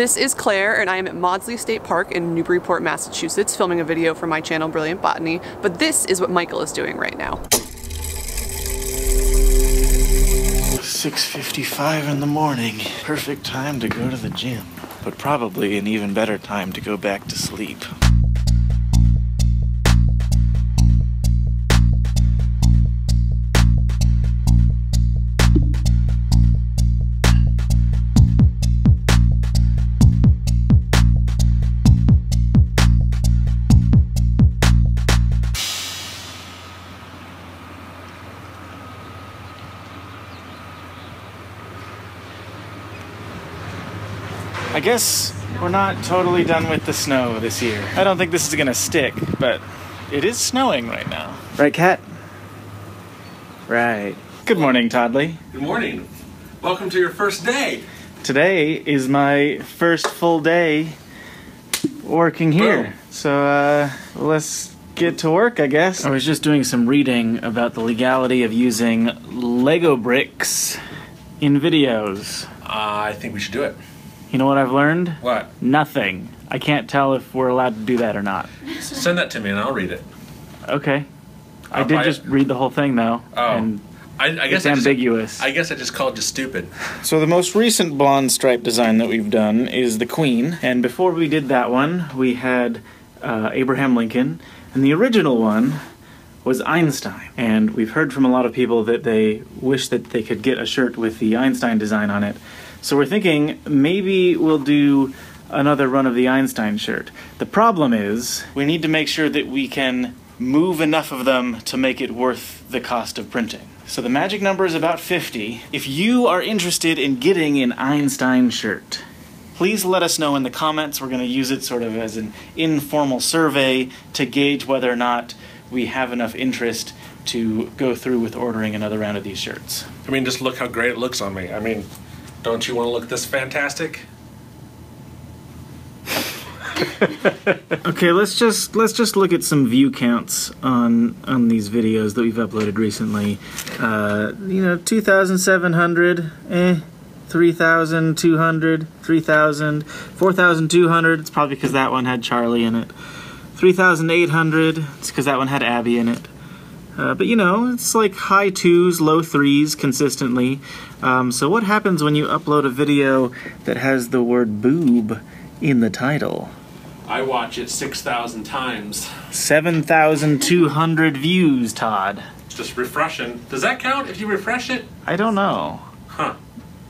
This is Claire, and I am at Maudsley State Park in Newburyport, Massachusetts, filming a video for my channel, Brilliant Botany. But this is what Michael is doing right now. 6.55 in the morning. Perfect time to go to the gym. But probably an even better time to go back to sleep. I guess we're not totally done with the snow this year. I don't think this is gonna stick, but it is snowing right now. Right, Kat? Right. Good morning, Toddley. Good morning. Welcome to your first day. Today is my first full day working here. Boom. So, uh, let's get to work, I guess. I was just doing some reading about the legality of using Lego bricks in videos. Uh, I think we should do it. You know what I've learned? What? Nothing. I can't tell if we're allowed to do that or not. Send that to me and I'll read it. Okay. I I'll did buy just it. read the whole thing though. Oh. And I, I guess it's I just, ambiguous. I guess I just called you stupid. So the most recent blonde stripe design that we've done is the Queen, and before we did that one, we had uh, Abraham Lincoln, and the original one was Einstein. And we've heard from a lot of people that they wish that they could get a shirt with the Einstein design on it. So we're thinking maybe we'll do another run of the Einstein shirt. The problem is we need to make sure that we can move enough of them to make it worth the cost of printing. So the magic number is about 50. If you are interested in getting an Einstein shirt, please let us know in the comments. We're going to use it sort of as an informal survey to gauge whether or not we have enough interest to go through with ordering another round of these shirts. I mean, just look how great it looks on me. I mean, don't you want to look this fantastic? Okay, let's just let's just look at some view counts on on these videos that we've uploaded recently. Uh, you know, 2,700, eh, 3,200, 3,000, 4,200. It's probably because that one had Charlie in it. 3,800. It's because that one had Abby in it. Uh, but you know, it's like high twos, low threes consistently. Um, so what happens when you upload a video that has the word boob in the title? I watch it 6,000 times. 7,200 views, Todd. Just refreshing. Does that count if you refresh it? I don't know. Huh.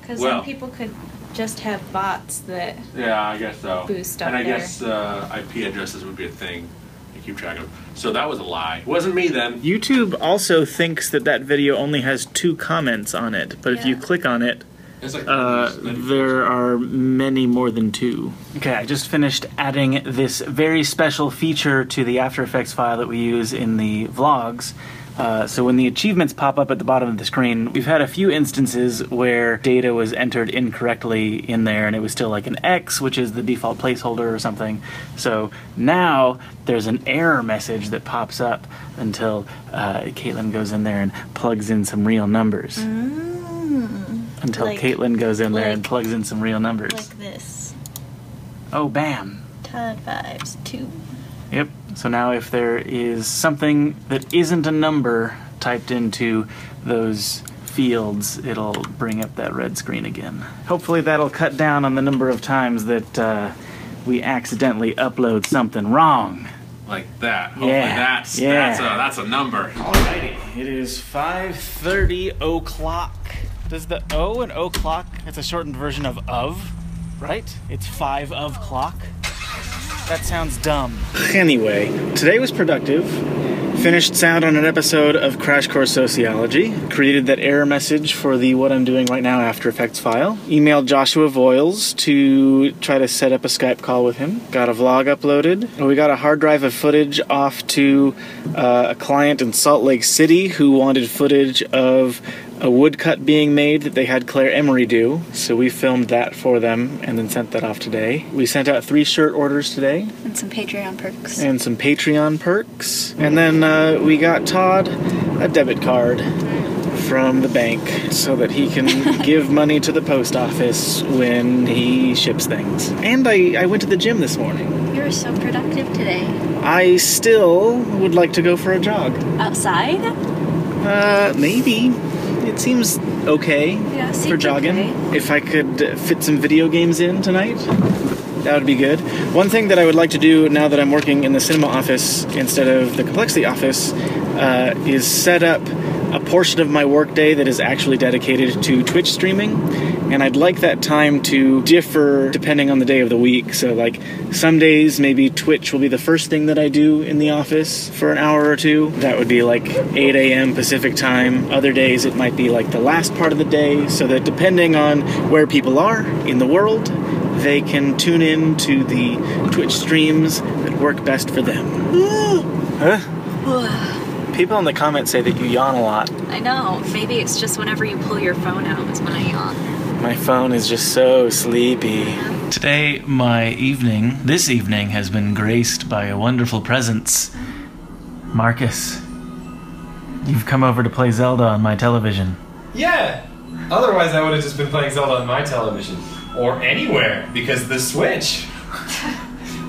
Because Well. some people could just have bots that. Yeah, I guess so. Boost up And I there. guess uh, IP addresses would be a thing to keep track of. So that was a lie. It wasn't me then. YouTube also thinks that that video only has two comments on it, but if you click on it, like uh, there are many more than two. Okay, I just finished adding this very special feature to the After Effects file that we use in the vlogs. Uh, so when the achievements pop up at the bottom of the screen, we've had a few instances where data was entered incorrectly in there and it was still like an X, which is the default placeholder or something. So now there's an error message that pops up until uh, Katelyn goes in there and plugs in some real numbers. Until Like- Katelyn goes in there and plugs in some real numbers. Like this. oh, bam. Todd Vibes 2. Yep. So now if there is something that isn't a number typed into those fields, it'll bring up that red screen again. Hopefully that'll cut down on the number of times that uh, we accidentally upload something wrong. like that. Hopefully Yeah, that's yeah. that's a that's a number. Alrighty. It is 5.30 o'clock. Does the O and o'clock, it's a shortened version of of, right? It's 5 of clock. That sounds dumb. Anyway, today was productive. Finished sound on an episode of Crash Course Sociology. Created that error message for the What I'm Doing Right Now After Effects file. Emailed Joshua Voiles to try to set up a Skype call with him. Got a vlog uploaded. We got a hard drive of footage off to uh, a client in Salt Lake City who wanted footage of a woodcut being made that they had Claire Emery do. So we filmed that for them and then sent that off today. We sent out three shirt orders today And some Patreon perks. and some Patreon perks. And then uh, we got Todd a debit card from the bank so that he can give money to the post office when he ships things. And I, I went to the gym this morning. You were so productive today. I still would like to go for a jog. Outside? Uh, maybe. It seems okay Yeah, for seems jogging. okay. If I could fit some video games in tonight, that would be good. One thing that I would like to do now that I'm working in the cinema office instead of the Complexly office uh, is set up a portion of my workday that is actually dedicated to Twitch streaming. And I'd like that time to differ depending on the day of the week. So, like, some days maybe Twitch will be the first thing that I do in the office for an hour or two. That would be like 8 a.m. Pacific time. Other days it might be like the last part of the day, so that depending on where people are in the world, they can tune in to the Twitch streams that work best for them. huh? People in the comments say that you yawn a lot. I know. Maybe it's just whenever you pull your phone out is when I yawn. My phone is just so sleepy. Today, my evening, this evening, has been graced by a wonderful presence. Marcus, you've come over to play Zelda on my television. Yeah. Otherwise, I would have just been playing Zelda on my television or anywhere because the Switch.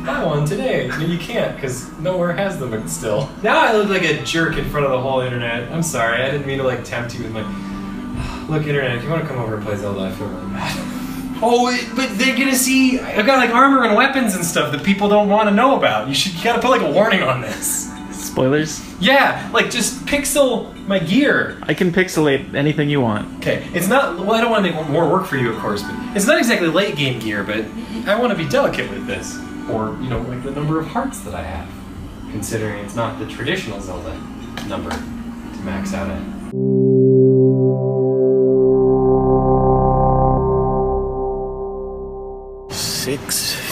I won today. I mean, you can't because nowhere has them still. Now I look like a jerk in front of the whole internet. I'm sorry. I didn't mean to like tempt you with my. Look, internet. If you want to come over and play Zelda, I feel really bad. Oh, it- but they're gonna see. I've got like armor and weapons and stuff that people don't want to know about. You should. You gotta put like a warning on this. Spoilers? Yeah, like just pixel my gear. I can pixelate anything you want. Okay, it's not. Well, I don't want to make more work for you, of course, but it's not exactly late game gear. But I want to be delicate with this, or you know, like the number of hearts that I have, considering it's not the traditional Zelda number to max out at.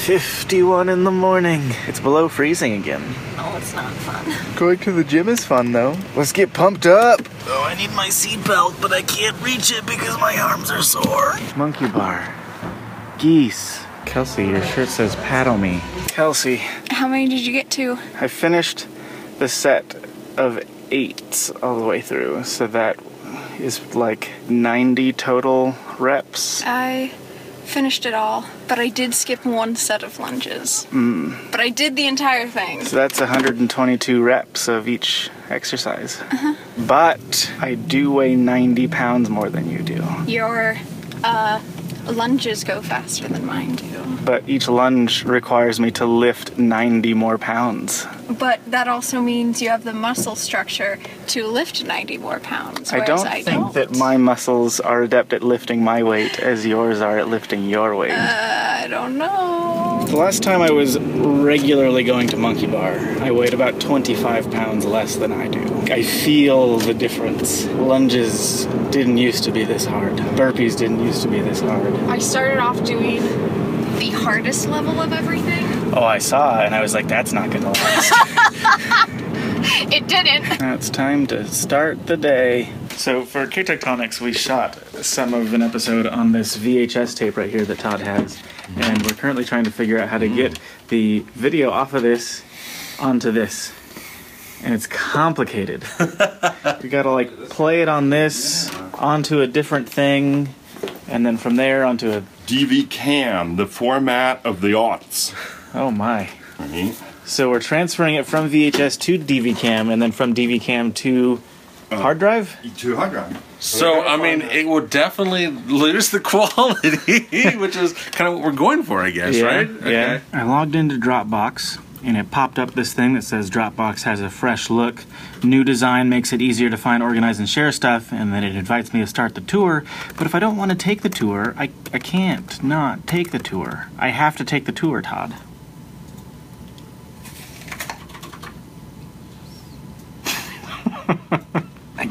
6.51 in the morning. It's below freezing again. Oh, it's not fun. Going to the gym is fun though. Let's get pumped up. Oh, I need my seatbelt, but I can't reach it because my arms are sore. Monkey bar. Geese. Kelsey, your shirt says paddle me. Kelsey, How many did you get to? I finished the set of eight all the way through, so that is like 90 total reps. I finished it all, but I did skip one set of lunges. But I did the entire thing. So that's 122 reps of each exercise. But I do weigh 90 pounds more than you do. Your uh, lunges go faster than mine do. But each lunge requires me to lift 90 more pounds. But that also means you have the muscle structure to lift 90 more pounds. I don't I think don't. that my muscles are adept at lifting my weight as yours are at lifting your weight. Uh, I don't know. The last time I was regularly going to Monkey Bar, I weighed about 25 pounds less than I do. I feel the difference. Lunges didn't used to be this hard. Burpees didn't used to be this hard. I started off doing the hardest level of everything. Oh, I saw, and I was like, that's not gonna last. It didn't. Now it's time to start the day. So for K Tectonics, we shot some of an episode on this VHS tape right here that Todd has, and we're currently trying to figure out how to get the video off of this onto this. And it's complicated. we gotta like play it on this, onto a different thing, and then from there onto a. DV Cam, the format of the aughts. Oh my. Right? So we're transferring it from VHS to DV cam and then from DV cam to uh, hard drive. To hard drive. So I mean, it will definitely lose the quality, which is kind of what we're going for, I guess, right? Yeah. I logged into Dropbox and it popped up this thing that says Dropbox has a fresh look. New design makes it easier to find, organize, and share stuff, and then it invites me to start the tour. But if I don't want to take the tour, I, I can't not take the tour. I have to take the tour, Todd.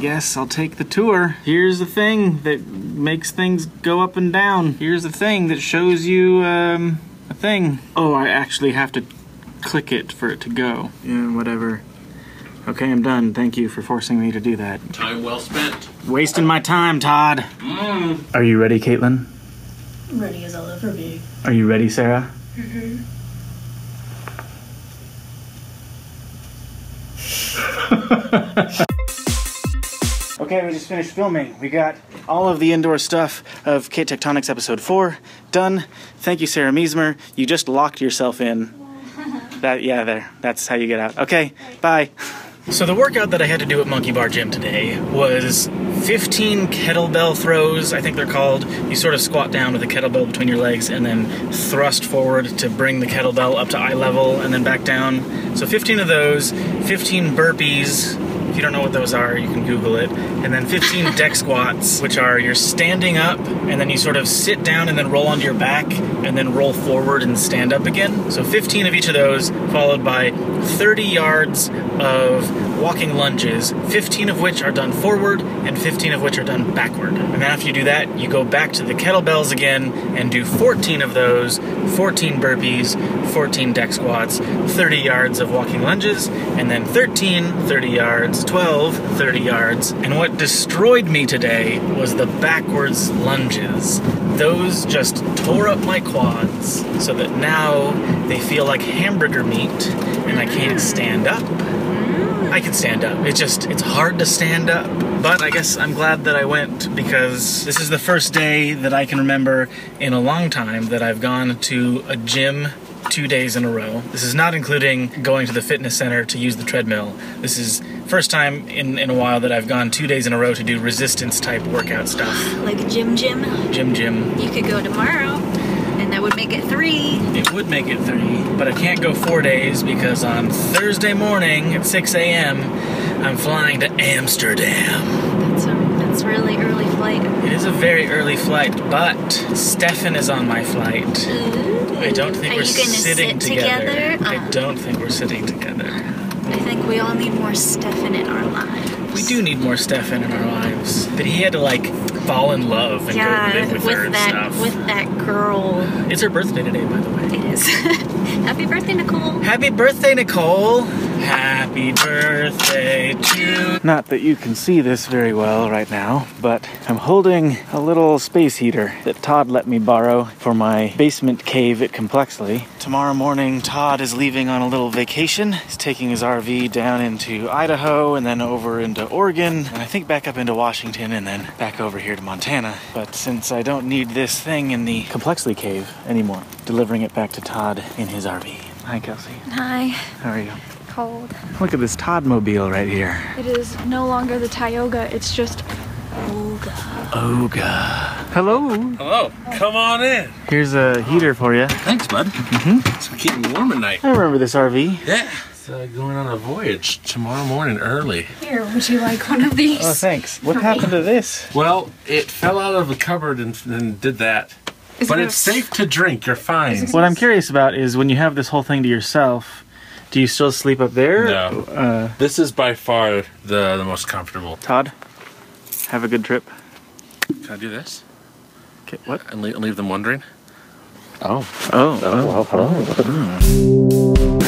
Guess I'll take the tour. Here's the thing that makes things go up and down. Here's the thing that shows you um, a thing. Oh, I actually have to click it for it to go. Yeah, whatever. Okay, I'm done. Thank you for forcing me to do that. Time well spent. Wasting my time, Todd. Are you ready, Katelyn? I'm ready as I'll ever be. Are you ready, Sarah? Okay, Okay, we just finished filming. We got all of the indoor stuff of Kate Tectonics episode 4 done. Thank you, Sarah Meismer. You just locked yourself in. That yeah, there. That's how you get out. Okay, bye. So the workout that I had to do at Monkey Bar Gym today was 15 kettlebell throws, I think they're called. You sort of squat down with a kettlebell between your legs and then thrust forward to bring the kettlebell up to eye level and then back down. So 15 of those, 15 burpees, if you don't know what those are, you can Google it. And then 15 deck squats, which are you're standing up and then you sort of sit down and then roll onto your back and then roll forward and stand up again. So 15 of each of those, followed by 30 yards of walking lunges, 15 of which are done forward and 15 of which are done backward. And then after you do that, you go back to the kettlebells again and do 14 of those, 14 burpees, 14 deck squats, 30 yards of walking lunges, and then 13 30 yards, 12 30 yards. And what destroyed me today was the backwards lunges. Those just tore up my quads so that now they feel like hamburger meat and I can't mm. stand up. I can stand up. It's just, it's hard to stand up. But I guess I'm glad that I went because this is the first day that I can remember in a long time that I've gone to a gym two days in a row. This is not including going to the fitness center to use the treadmill. This is first time in, in a while that I've gone two days in a row to do resistance type workout stuff. Like Jim Jim, Gym, gym. you could go tomorrow, and that would make it three. It would make it three, but I can't go four days because on Thursday morning at 6 a.m., I'm flying to Amsterdam. That's a that's really early flight. It is a very early flight, but Stefan is on my flight. I don't think Are we're sitting sit together. together? I Uh. don't think we're sitting together. I think we all need more Stefan in our lives. We do need more Stefan in our lives. But he had to like fall in love and Yeah, go live with, her and that stuff. with that girl. It's her birthday today, by the way. It is. Happy birthday, Nicole. Happy birthday, Nicole! Happy birthday to. you. Not that you can see this very well right now, but I'm holding a little space heater that Todd let me borrow for my basement cave at Complexly. Tomorrow morning, Todd is leaving on a little vacation. He's taking his RV down into Idaho and then over into Oregon, and I think back up into Washington and then back over here to Montana. But since I don't need this thing in the Complexly cave anymore, delivering it back to Todd in his RV. Hi, Kelsey. Hi, How are you? cold. Look at this Todd mobile right here. It is no longer the Tioga, it's just Oga. Oga. Hello. Hello. Come on in. Here's a heater for you. Thanks, bud. Mm-hmm. So keep me warm at night. I remember this RV. Yeah. So going on a voyage tomorrow morning early. here. Would you like one of these? Oh, thanks. What happened to this? Well, it fell out of a cupboard and, and did that. Is but it a- it's safe to drink. You're fine. What I'm curious about is when you have this whole thing to yourself, do you still sleep up there? No. Uh, This is by far the, the most comfortable. Todd, have a good trip. Can I do this? Okay, what? And leave, leave them wondering? Oh. Oh. oh.